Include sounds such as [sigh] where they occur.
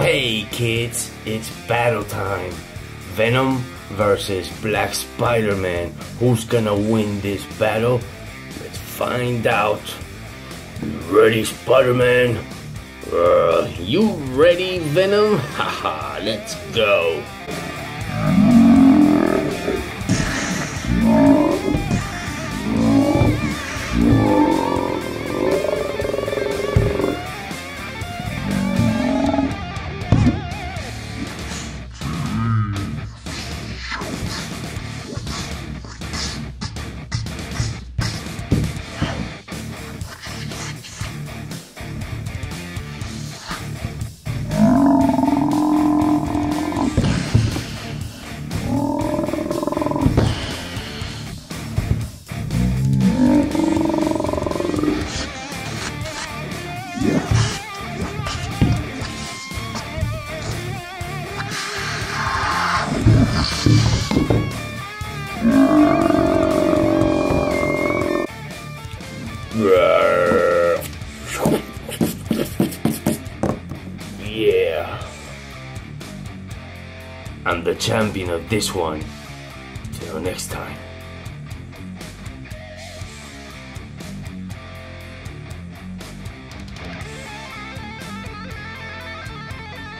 Hey kids, it's battle time. Venom versus Black Spider-Man. Who's gonna win this battle? Let's find out. Ready, Spider-Man? Uh, you ready, Venom? [laughs] Haha, let's go. Yeah. I'm the champion of this one. Till next time.